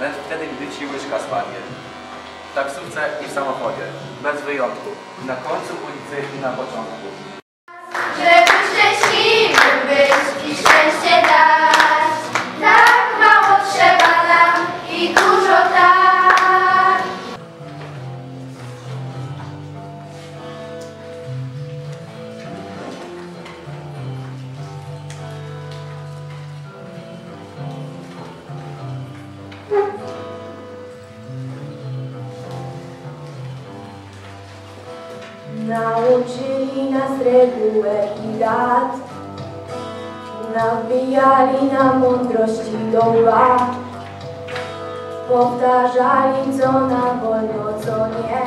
lecz wtedy, gdy Ci łyżka spadnie. W taksówce i w samochodzie, bez wyjątku. Na końcu ulicy i na początku. Żeby szczęśliwy być i szczęście dać, mądrości do łba. Powtarzali co nam wolno, co nie.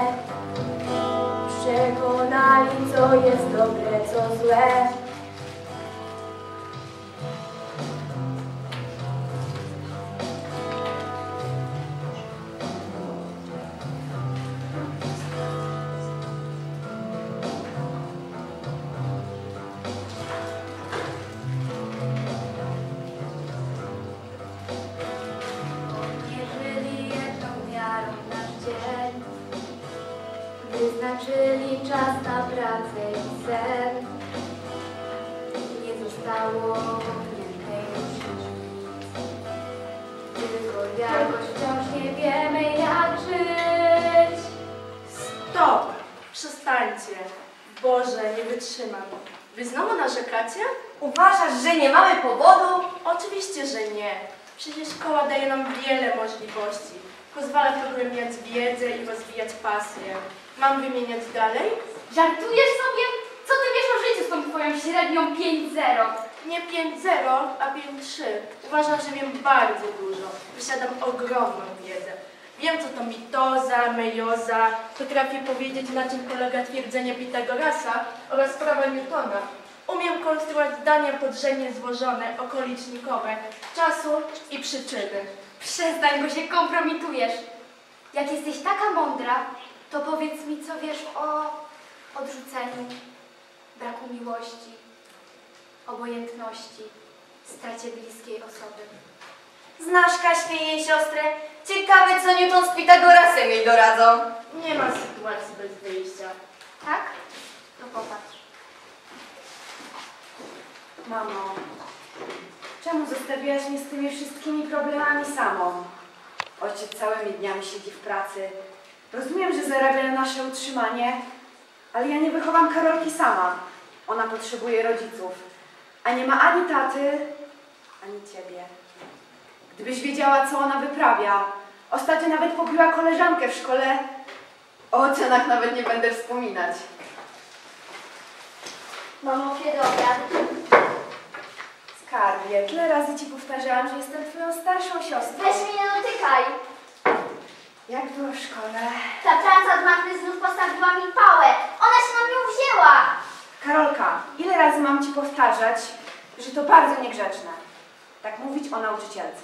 Przekonali co jest dobre, co złe. Uważasz, że nie mamy powodu? Oczywiście, że nie. Przecież szkoła daje nam wiele możliwości. Pozwala pogłębiać wiedzę i rozwijać pasję. Mam wymieniać dalej? Żartujesz sobie? Co ty wiesz o życiu z tą twoją średnią 5-0? Nie 5-0, a 5-3. Uważam, że wiem bardzo dużo. Posiadam ogromną wiedzę. Wiem, co to mitoza, mejoza. Potrafię powiedzieć, na czym polega twierdzenie Pitagorasa oraz prawa Newtona. Umiem konstruować zdania podrzędnie złożone, okolicznikowe, czasu i przyczyny. Przestań, bo się kompromitujesz. Jak jesteś taka mądra, to powiedz mi, co wiesz o odrzuceniu, braku miłości, obojętności, stracie bliskiej osoby. Znasz Kaśkę i jej siostrę? Ciekawe, co Newton z Pitagorasem jej doradzą. Nie ma sytuacji bez wyjścia. Tak? To popatrz. Mamo, czemu zostawiałaś mnie z tymi wszystkimi problemami samą? Ojciec całymi dniami siedzi w pracy. Rozumiem, że zarabia na nasze utrzymanie, ale ja nie wychowam Karolki sama. Ona potrzebuje rodziców, a nie ma ani taty, ani ciebie. Gdybyś wiedziała, co ona wyprawia. Ostatnio nawet pobiła koleżankę w szkole. O ocenach nawet nie będę wspominać. Mamo, kiedy obiad? Skarbie, tyle razy ci powtarzałam, że jestem twoją starszą siostrą. Weź mnie nie dotykaj. Jak było w szkole? Ta praca od matmy znów postawiła mi pałę. Ona się na mnie wzięła. Karolka, ile razy mam ci powtarzać, że to bardzo niegrzeczne? Tak mówić o nauczycielce.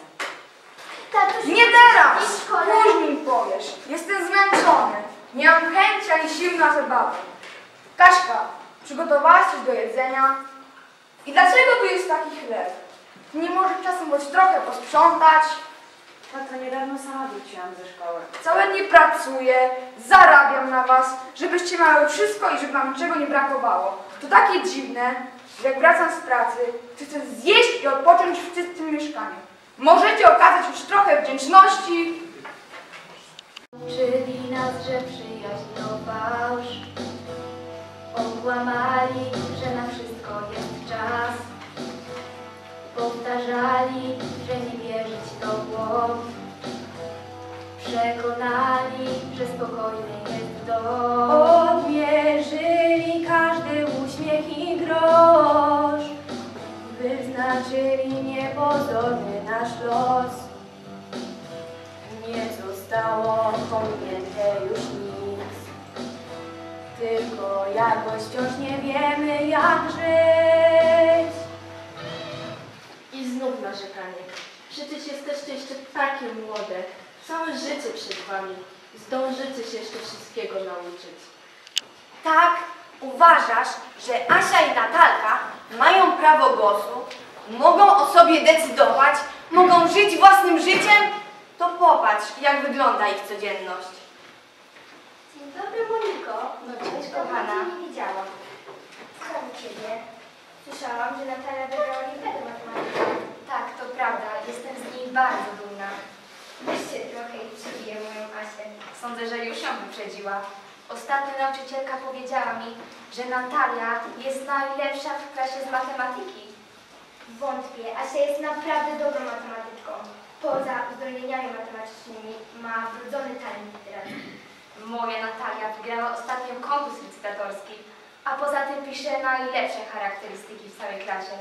Tatuś, Nie teraz! Później powiesz. Jestem zmęczony. Nie mam chęci ani sił na zabawę. Kaśka, przygotowałaś coś do jedzenia? I dlaczego tu jest taki chleb? Nie może czasem choć trochę posprzątać? Tato, niedawno sama wróciłam ze szkoły. Całe dnie pracuję, zarabiam na was, żebyście miały wszystko i żeby wam niczego nie brakowało. To takie dziwne, że jak wracam z pracy, to chcę zjeść i odpocząć w czystym mieszkaniu. Możecie okazać już trochę wdzięczności. Uczyli nas, że przyjaźń to fałsz. Okłamali, że na wszystko jest czas. Powtarzali, że nie wierzyć to błąd. Przekonali, że spokojny jest dom. Odmierzyli każdy uśmiech i grosz. Wyznaczyli niepozorny nasz los. Nie zostało pominięte już nic. Tylko jakoś wciąż nie wiemy jak żyć. Narzekanie. Przecież jesteście jeszcze takie młode. Całe życie przed wami. Zdążycie się jeszcze wszystkiego nauczyć. Tak, uważasz, że Asia i Natalka mają prawo głosu, mogą o sobie decydować, mogą żyć własnym życiem? To popatrz, jak wygląda ich codzienność. Dzień dobry, Moniko. No Cześć, kochana. Nie widziałam. Co u Ciebie? Słyszałam, że Natalia wygrała olimpiadę matematyki. Tak, to prawda. Jestem z niej bardzo dumna. Weźcie trochę i przebiję moją Asię. Sądzę, że już ją wyprzedziła. Ostatnio nauczycielka powiedziała mi, że Natalia jest najlepsza w klasie z matematyki. Wątpię. Asia jest naprawdę dobrą matematyczką. Poza uzdolnieniami matematycznymi ma wrodzony talent literacki. Moja Natalia wygrała ostatnio konkurs licytatorski, a poza tym pisze najlepsze charakterystyki w całej klasie.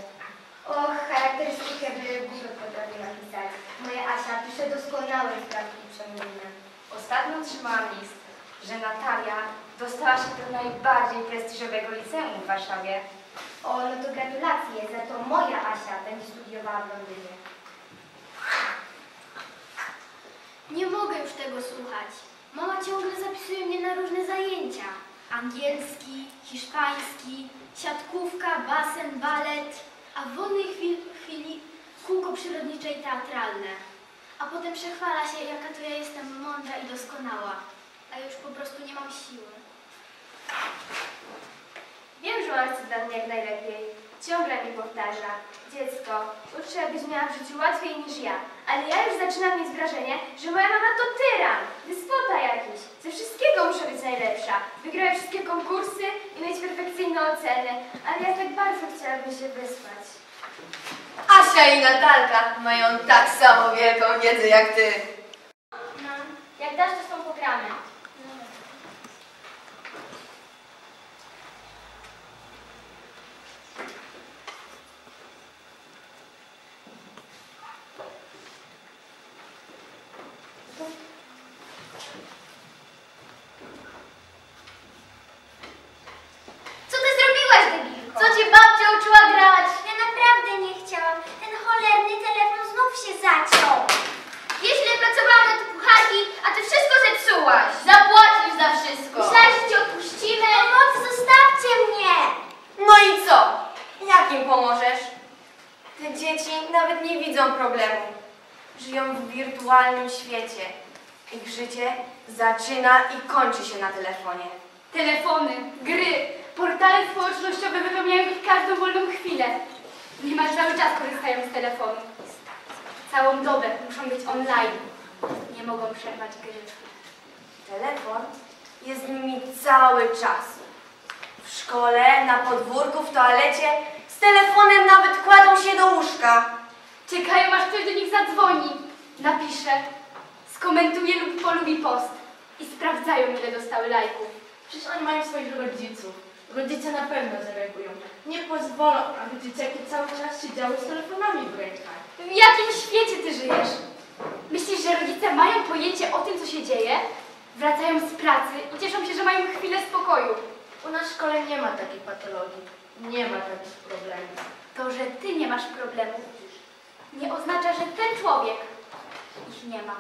Och, charakterystykę by głupio potrafię napisać. Moja Asia pisze doskonałe sprawki przemówienia. Ostatnio otrzymałam list, że Natalia dostała się do najbardziej prestiżowego liceum w Warszawie. O, no to gratulacje, za to moja Asia będzie studiowała w Londynie. Nie mogę już tego słuchać. Mama ciągle zapisuje mnie na różne zajęcia. Angielski, hiszpański, siatkówka, basen, balet, a w wolnej chwili, chwili kółko przyrodnicze i teatralne. A potem przechwala się, jaka to ja jestem mądra i doskonała. A już po prostu nie mam siły. Wiem, że chce dla mnie jak najlepiej. Ciągle mi powtarza. Dziecko, uczę, byś miała w życiu łatwiej niż ja. Ale ja już zaczynam mieć wrażenie, że moja mama to tyran, dyspota jakiś. Ze wszystkiego muszę być najlepsza. Wygrać wszystkie konkursy i mieć perfekcyjne oceny. Ale ja tak bardzo chciałabym się wyspać. Asia i Natalka mają tak samo wielką wiedzę jak ty. No, jak dasz, to z tą pogramy. Co ty zrobiłaś, debilko? Co cię babcia uczyła grać? Ja naprawdę nie chciałam. Ten cholerny telefon znów się zaciął. Wiesz, ile pracowałam na te pucharki, a ty wszystko zepsułaś. Zapłacisz za wszystko. Myślałaś, że cię odpuścimy? Pomocy, zostawcie mnie. No i co? Jak im pomożesz? Te dzieci nawet nie widzą problemu. Żyją w wirtualnym świecie. Ich życie zaczyna i kończy się na telefonie. Telefony, gry, portale społecznościowe wypełniają ich każdą wolną chwilę. Niemal cały czas korzystają z telefonu. Całą dobę muszą być online. Nie mogą przerwać gry. Telefon jest z nimi cały czas. W szkole, na podwórku, w toalecie, z telefonem nawet kładą się do łóżka. Czekają aż ktoś do nich zadzwoni, napisze, skomentuje lub polubi post i sprawdzają ile dostały lajków. Przecież oni mają swoich rodziców. Rodzice na pewno zareagują. Nie pozwolą, aby dzieciaki cały czas siedziały z telefonami w rękach. W jakim świecie ty żyjesz? Myślisz, że rodzice mają pojęcie o tym, co się dzieje? Wracają z pracy i cieszą się, że mają chwilę spokoju. U nas w szkole nie ma takiej patologii. Nie ma takich problemów. To, że ty nie masz problemów, nie oznacza, że ten człowiek ich nie ma.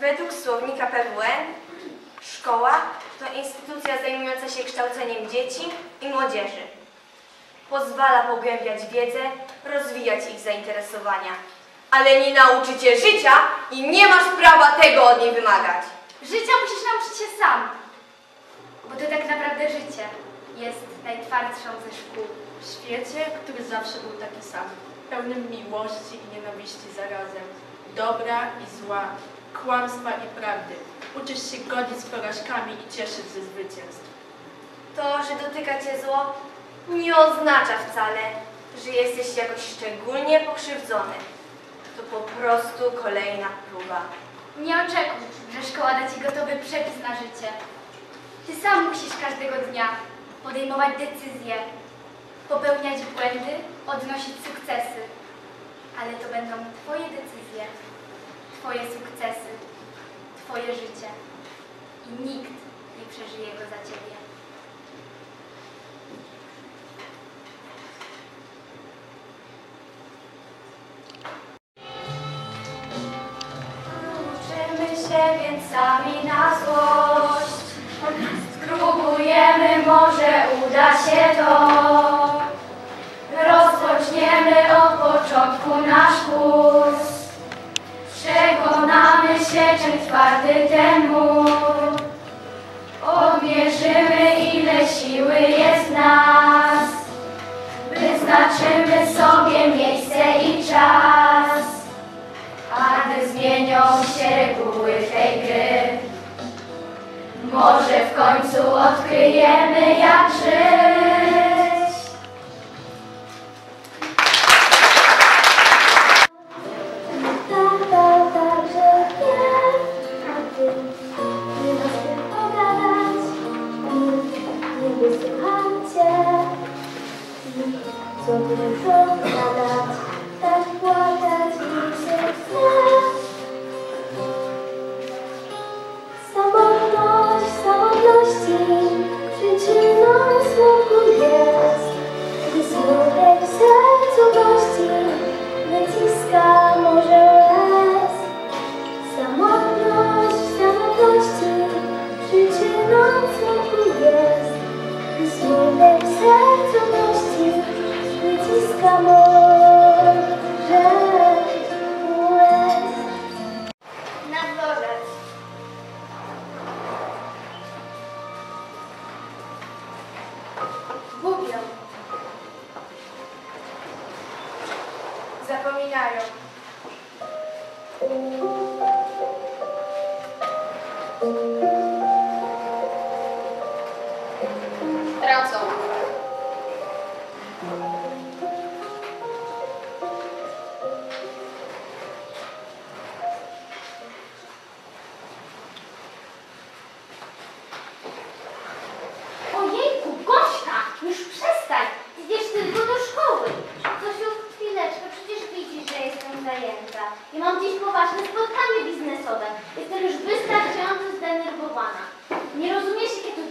Według słownika PWN szkoła to instytucja zajmująca się kształceniem dzieci i młodzieży. Pozwala pogłębiać wiedzę, rozwijać ich zainteresowania, ale nie nauczy cię życia i nie masz prawa tego od niej wymagać. Życia musisz nauczyć się sam, bo to tak naprawdę życie jest najtwardszą ze szkół. W świecie, który zawsze był taki sam. Pełnym miłości i nienawiści zarazem. Dobra i zła. Kłamstwa i prawdy. Uczysz się godzić z porażkami i cieszyć ze zwycięstw. To, że dotyka cię zło, nie oznacza wcale, że jesteś jakoś szczególnie pokrzywdzony. To po prostu kolejna próba. Nie oczekuj, że szkoła da ci gotowy przepis na życie. Ty sam musisz każdego dnia podejmować decyzje, popełniać błędy, odnosić sukcesy. Ale to będą Twoje decyzje, Twoje sukcesy, Twoje życie i nikt nie przeżyje go za Ciebie. Uczymy się więc sami na złość, spróbujemy, może uda się w końcu odkryjemy, jak żyć. Tata także wie, nie ma z kim pogadać, nie wysłuchajcie, co dużo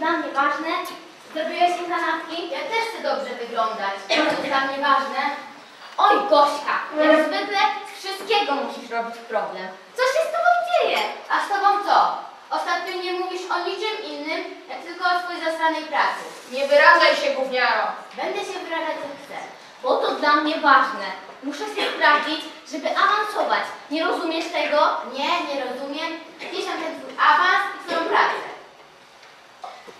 dla mnie ważne? Zrobiłeś mi kanapki? Ja też chcę dobrze wyglądać. To jest dla mnie ważne. Oj, Gośka, jak zwykle z wszystkiego musisz robić problem. Co się z tobą dzieje? A z tobą co? Ostatnio nie mówisz o niczym innym, jak tylko o swojej zastranej pracy. Nie wyrażaj się, gówniaro. Będę się wyrażać jak chcę, bo to dla mnie ważne. Muszę się sprawdzić, żeby awansować. Nie rozumiesz tego? Nie, nie rozumiem. Twój awans i twoją pracę.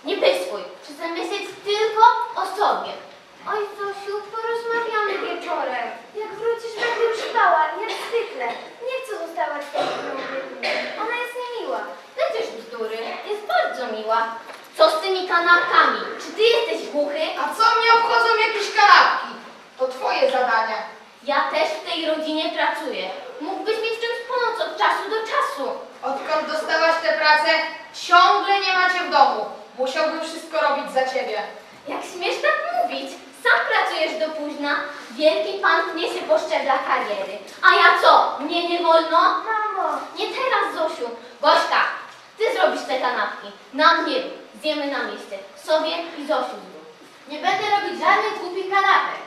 Nie pyskuj. Chcę myśleć tylko o sobie. Oj, Zosiu, porozmawiamy wieczorem. Jak wrócisz, będę już spała, jak zwykle. Nie chcę zostawać z tą Ona jest niemiła. Będziesz bzdury. Jest bardzo miła. Co z tymi kanapkami? Czy ty jesteś głuchy? A co mnie obchodzą jakieś kanapki? To twoje zadanie. Ja też w tej rodzinie pracuję. Mógłbyś mi w czymś pomóc od czasu do czasu. Odkąd dostałaś tę pracę, ciągle nie macie w domu. Musiałbym wszystko robić za ciebie. Jak śmiesz tak mówić? Sam pracujesz do późna. Wielki pan pnie się po szczeblach kariery. A ja co? Mnie nie wolno? Mamo. Nie teraz, Zosiu. Gośka, ty zrobisz te kanapki. Nam nie. Zjemy na mieście. Sobie i Zosiu zrób. Nie będę robić żadnych głupich kanapek.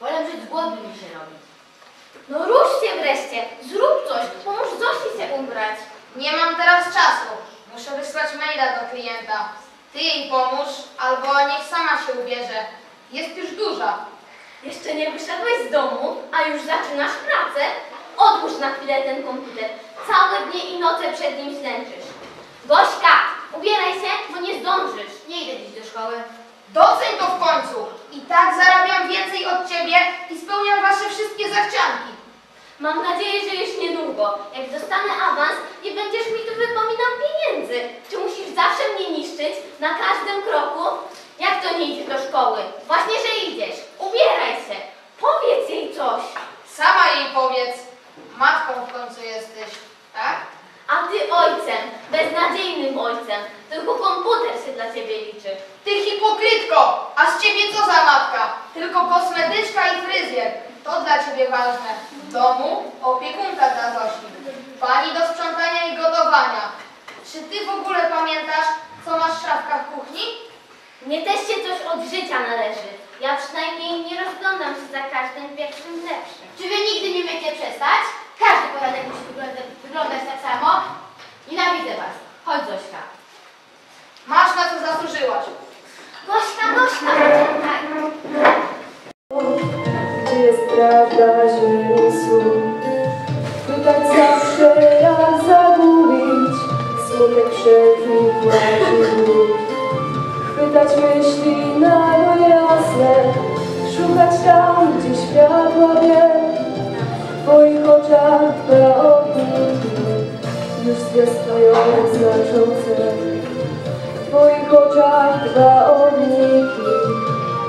Wolę żyć z głodu mi się robić. No rusz się wreszcie. Zrób coś. Pomóż Zosi się ubrać. Nie mam teraz czasu. Muszę wysłać maila do klienta. Ty jej pomóż, albo niech sama się ubierze. Jest już duża. Jeszcze nie wyszedłeś z domu, a już zaczynasz pracę? Odłóż na chwilę ten komputer. Całe dnie i noce przed nim ślęczysz. Gośka, ubieraj się, bo nie zdążysz. Nie idę dziś do szkoły. Doceń to w końcu. I tak zarabiam więcej od ciebie i spełniam wasze wszystkie zachcianki. Mam nadzieję, że już niedługo. Jak dostanę awans, nie będziesz mi tu wypominał pieniędzy. Czy musisz zawsze mnie niszczyć na każdym kroku? Jak to nie idzie do szkoły? Właśnie, że idziesz. Ubieraj się. Powiedz jej coś. Sama jej powiedz. Matką w końcu jesteś, tak? A ty ojcem, beznadziejnym ojcem. Tylko komputer się dla ciebie liczy. Ty hipokrytko! A z ciebie co za matka? Tylko kosmetyczka i fryzjer. To dla ciebie ważne. W domu opiekunka dla Zosi, pani do sprzątania i gotowania. Czy ty w ogóle pamiętasz, co masz w szafkach kuchni? Nie też się coś od życia należy. Ja przynajmniej nie rozglądam się za każdym pierwszym lepszym. Czy wy nigdy nie wiecie przestać? Każdy poranek musi wyglądać, wyglądać tak samo. Nienawidzę was. Chodź Zośka. Masz na co zasłużyłaś. Gośka, gośka, poczekaj jest prawda ziemi tak słów. Pytać zawsze jak zagubić smutek wszelkich łazi Chwytać myśli na jasne, szukać tam, gdzie światła wie. W Twoich oczach preopniki już zwiastują znaczące. W Twoich oczach dwa ogniki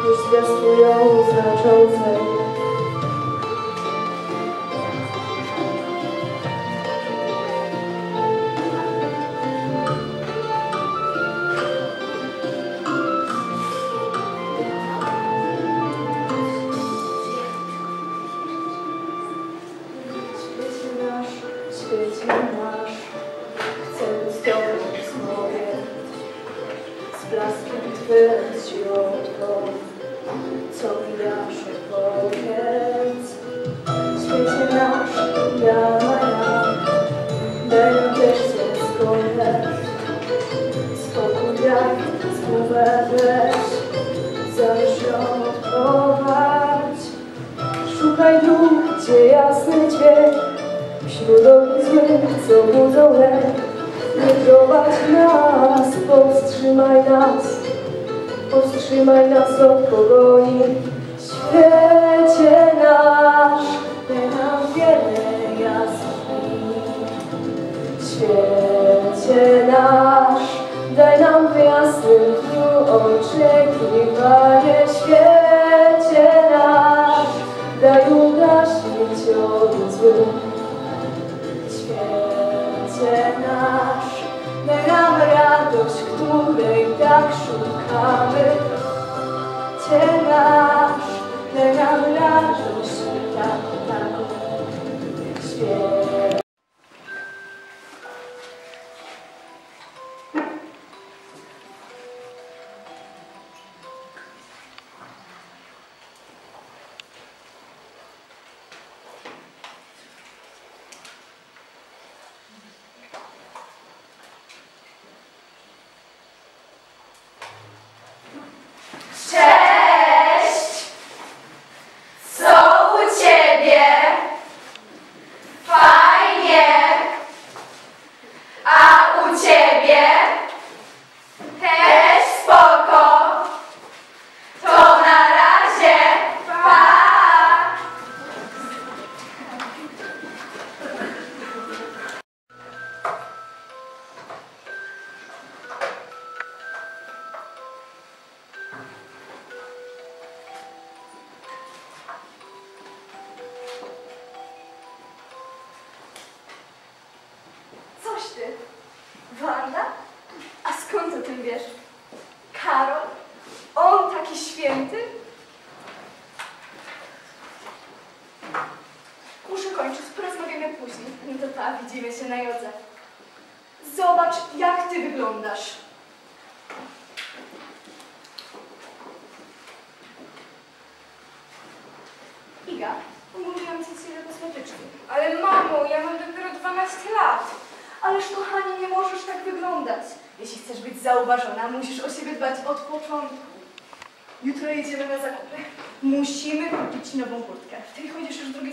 już zwiastują znaczące. Oczekiwanie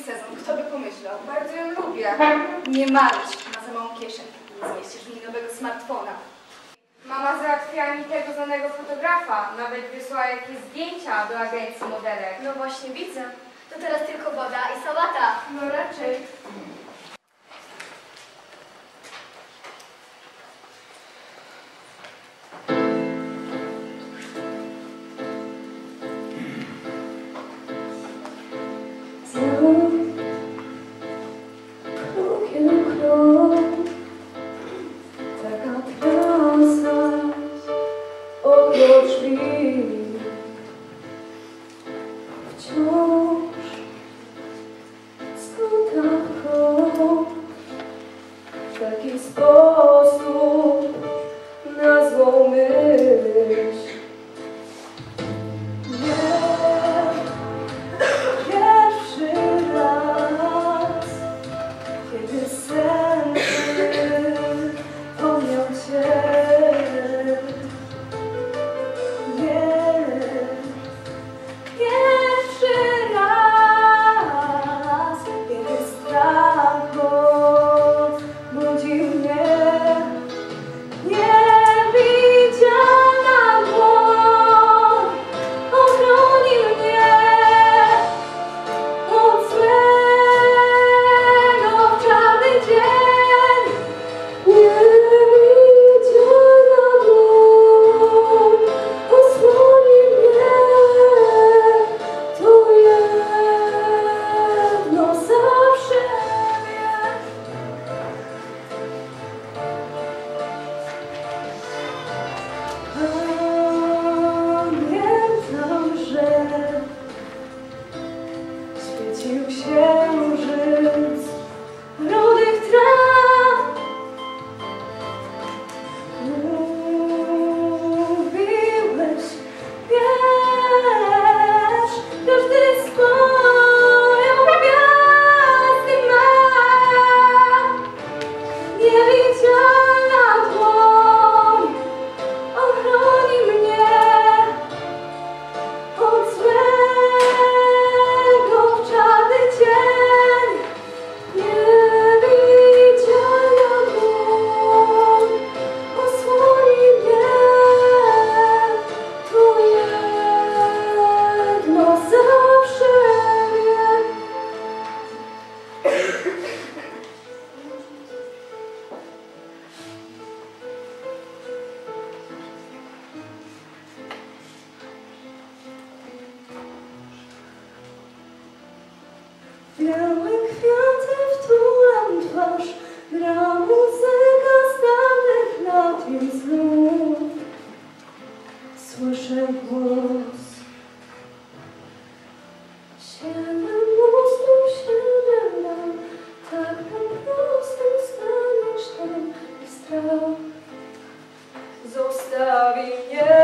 sezon, kto by pomyślał. Bardzo ją lubię. Nie martw, ma za małą kieszeń. Nie zmieścisz mi nowego smartfona. Mama załatwiła mi tego znanego fotografa. Nawet wysłała jakieś zdjęcia do agencji modelek. No właśnie widzę. To teraz tylko woda i sałata. No raczej. Yeah.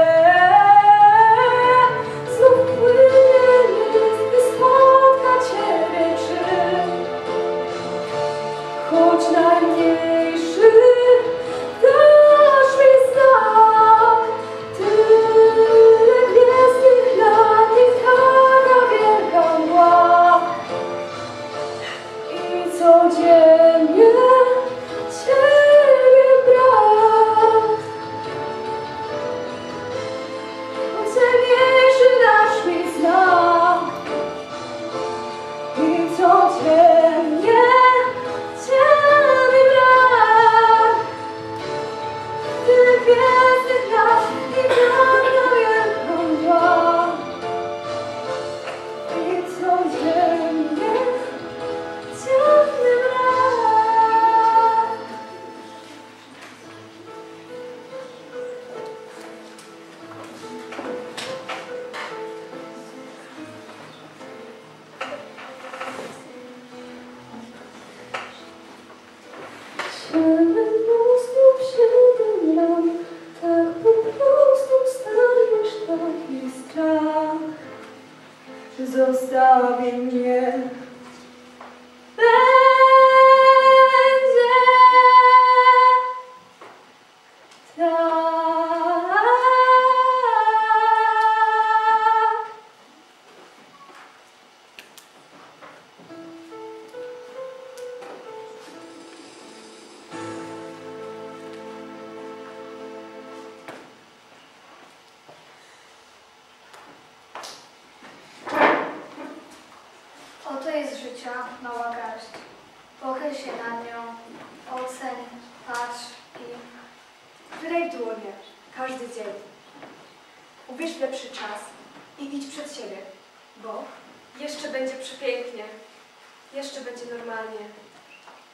Będzie normalnie,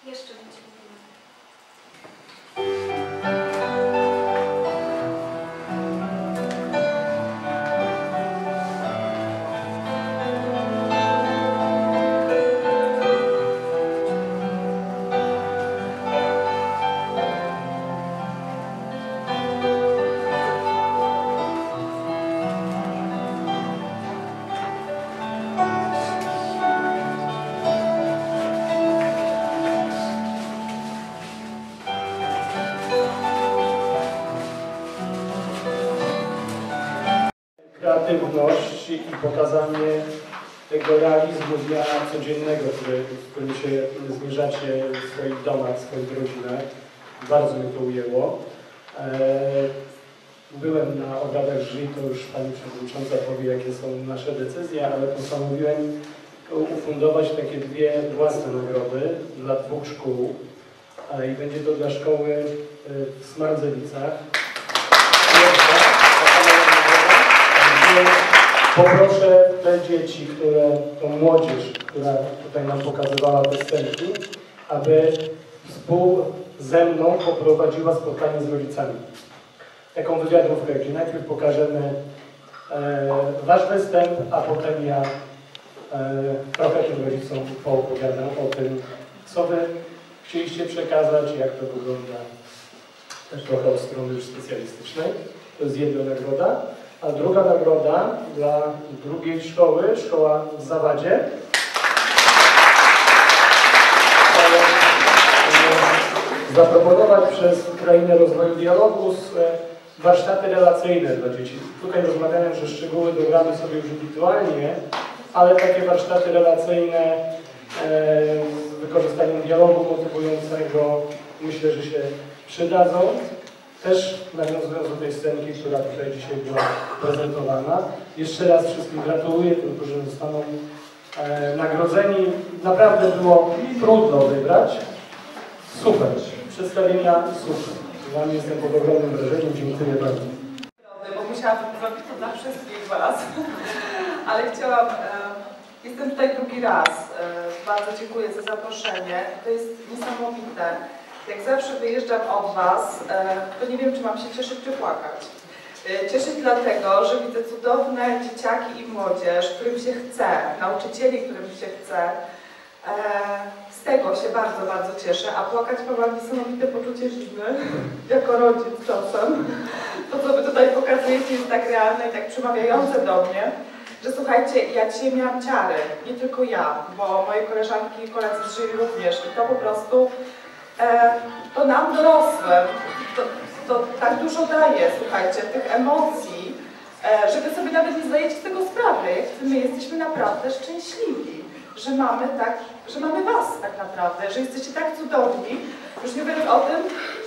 jeszcze będzie miło. Dwóch szkół. I będzie to dla szkoły e, w Smardzewicach. Poproszę te dzieci, które, tą młodzież, która tutaj nam pokazywała te scenki, aby współ ze mną poprowadziła spotkanie z rodzicami. Taką wywiadówkę, gdzie najpierw pokażemy e, Wasz występ, a potem ja e, trochę tym rodzicom poopowiadam o tym, co Wy chcieliście przekazać, jak to wygląda też trochę od strony już specjalistycznej. To jest jedna nagroda. A druga nagroda dla drugiej szkoły, szkoła w Zawadzie. Zaproponować przez Krainę Rozwoju Dialogu e, warsztaty relacyjne dla dzieci. Tutaj rozmawiałem, że szczegóły dogramy sobie już indywidualnie, ale takie warsztaty relacyjne e, z wykorzystaniem dialogu motywującego myślę, że się przydadzą. Też nawiązując do tej scenki, która tutaj dzisiaj była prezentowana. Jeszcze raz wszystkim gratuluję, tym, którzy zostaną e, nagrodzeni. Naprawdę było trudno wybrać. Super. Przedstawienia super. Dla mnie jestem pod ogromnym wrażeniem. Dziękuję bardzo. bo musiałabym zrobić to dla wszystkich was. Ale chciałam e, Jestem tutaj drugi raz. E, Bardzo dziękuję za zaproszenie. To jest niesamowite. Jak zawsze wyjeżdżam od Was, e, to nie wiem, czy mam się cieszyć, czy płakać. E, Cieszyć dlatego, że widzę cudowne dzieciaki i młodzież, którym się chce, nauczycieli, którym się chce. Z tego się bardzo, bardzo cieszę, a płakać mam niesamowite poczucie winy, jako rodzic czasem. To, co Wy tutaj pokazujecie, jest tak realne i tak przemawiające do mnie, że słuchajcie, ja dzisiaj miałam ciary, nie tylko ja, bo moje koleżanki i koledzy jury również i to po prostu, e, to nam dorosłym, to, to tak dużo daje, słuchajcie, tych emocji, e, że Wy sobie nawet nie zdajecie z tego sprawy, my jesteśmy naprawdę szczęśliwi, że mamy tak, że mamy Was tak naprawdę, że jesteście tak cudowni, już nie mówiąc o tym,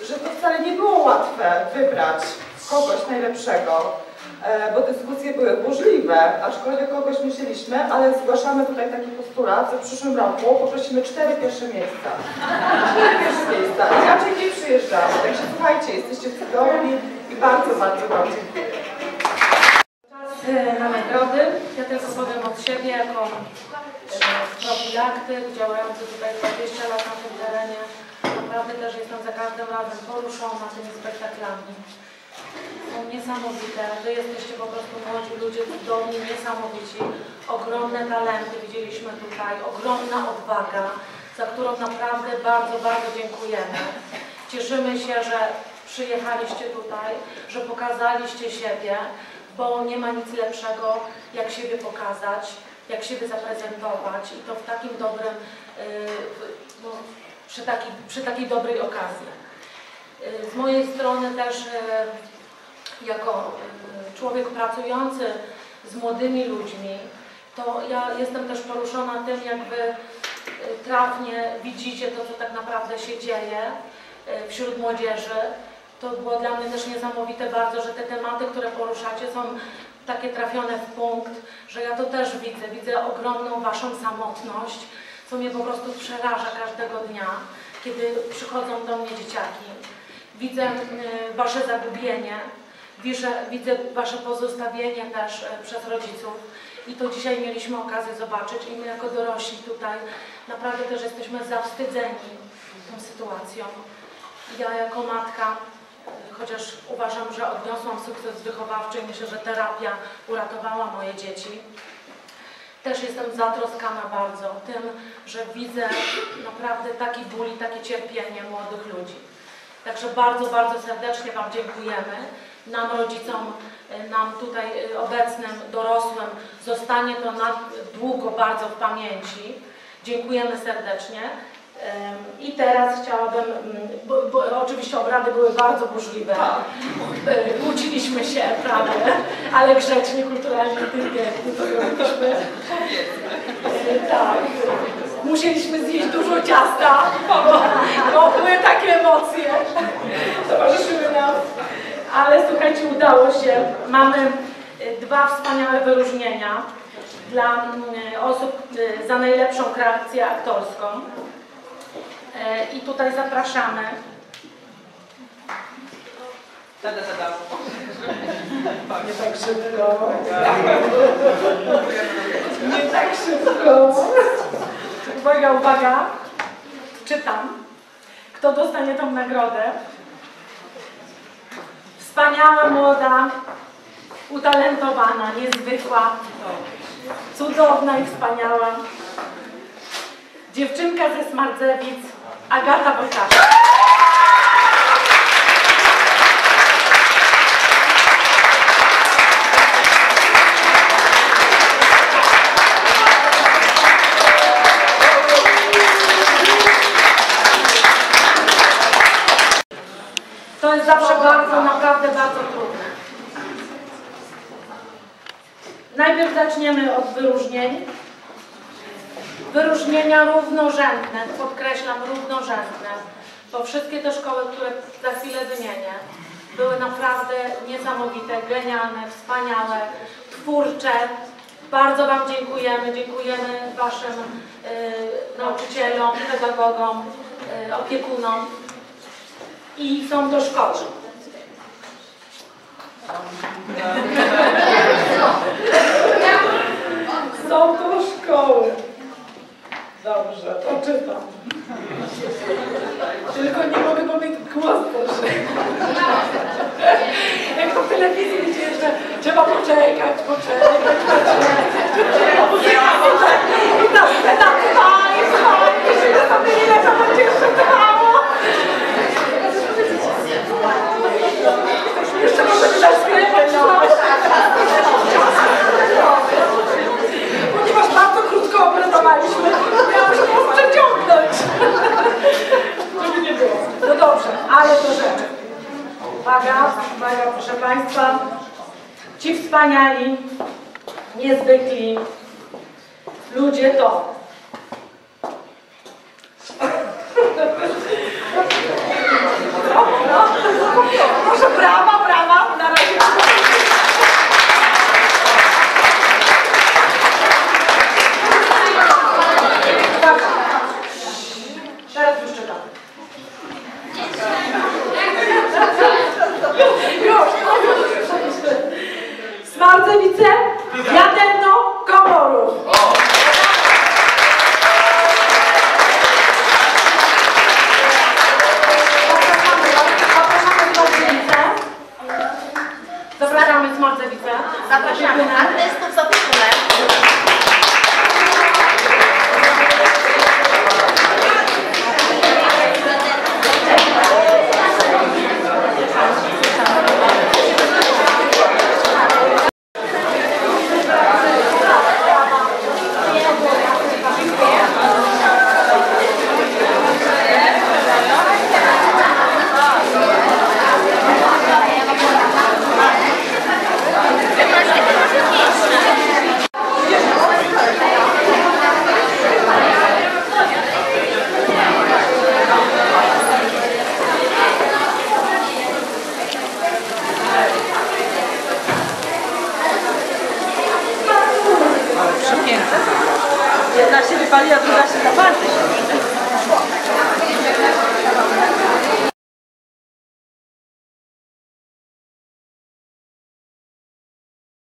że to wcale nie było łatwe wybrać kogoś najlepszego, bo dyskusje były burzliwe, aczkolwiek kogoś musieliśmy, ale zgłaszamy tutaj taki postulat, że w przyszłym roku poprosimy cztery pierwsze miejsca. Cztery pierwsze miejsca, inaczej nie przyjeżdżamy, także słuchajcie, jesteście cudowni i bardzo, bardzo Wam dziękuję. Czas e, na nagrody. Ja tylko powiem od siebie jako e, profilaktyk działający tutaj 20 lat na tym terenie. Naprawdę też jestem za każdym razem poruszona tymi spektaklami. Są niesamowite. Wy jesteście po prostu młodzi ludzie, cudowni, niesamowici. Ogromne talenty widzieliśmy tutaj, ogromna odwaga, za którą naprawdę bardzo, bardzo dziękujemy. Cieszymy się, że przyjechaliście tutaj, że pokazaliście siebie, bo nie ma nic lepszego, jak siebie pokazać, jak siebie zaprezentować i to w takim dobrym, yy, no, przy, taki, przy takiej dobrej okazji. Yy, Z mojej strony też yy, jako yy, człowiek pracujący z młodymi ludźmi, to ja jestem też poruszona tym, jak wy yy, trafnie widzicie to, co tak naprawdę się dzieje yy, wśród młodzieży. To było dla mnie też niesamowite bardzo, że te tematy, które poruszacie są takie trafione w punkt, że ja to też widzę. Widzę ogromną waszą samotność, co mnie po prostu przeraża każdego dnia, kiedy przychodzą do mnie dzieciaki. Widzę wasze zagubienie, widzę, widzę wasze pozostawienie też y, przez rodziców. I to dzisiaj mieliśmy okazję zobaczyć i my jako dorośli tutaj naprawdę też jesteśmy zawstydzeni tą sytuacją. Ja jako matka chociaż uważam, że odniosłam sukces wychowawczy i myślę, że terapia uratowała moje dzieci. Też jestem zatroskana bardzo tym, że widzę naprawdę taki ból i takie cierpienie młodych ludzi. Także bardzo, bardzo serdecznie Wam dziękujemy. Nam rodzicom, y, nam tutaj y, obecnym, dorosłym zostanie to na długo bardzo w pamięci. Dziękujemy serdecznie. I teraz chciałabym, bo, bo oczywiście obrady były bardzo burzliwe. Y, Kłóciliśmy się prawie, ale grzecznie, kulturalnie, inteligentnie to robiliśmy. Tak. Musieliśmy zjeść dużo ciasta, bo, bo były takie emocje, towarzyszyły nam. Ale słuchajcie, udało się. Mamy y, dwa wspaniałe wyróżnienia dla y, osób y, za najlepszą kreację aktorską. I tutaj zapraszamy. Nie tak szybko. Nie tak szybko. Uwaga, uwaga. Czytam. Kto dostanie tą nagrodę? Wspaniała, młoda, utalentowana, niezwykła, cudowna i wspaniała. Dziewczynka ze Smardzewic, Agata Wojtaszek. To jest zawsze bardzo, naprawdę bardzo trudne. Najpierw zaczniemy od wyróżnień. Wyróżnienia równorzędne, podkreślam równorzędne, bo wszystkie te szkoły, które za chwilę wymienię, były naprawdę niesamowite, genialne, wspaniałe, twórcze. Bardzo Wam dziękujemy, dziękujemy Waszym y, nauczycielom, pedagogom, y, opiekunom i są to szkoły. są to szkoły. Dobrze, to czytam. Tylko nie mogę powiedzieć głos też. Jak to w telewizji widzicie, że trzeba poczekać, poczekać, poczekać. Dá pra achar.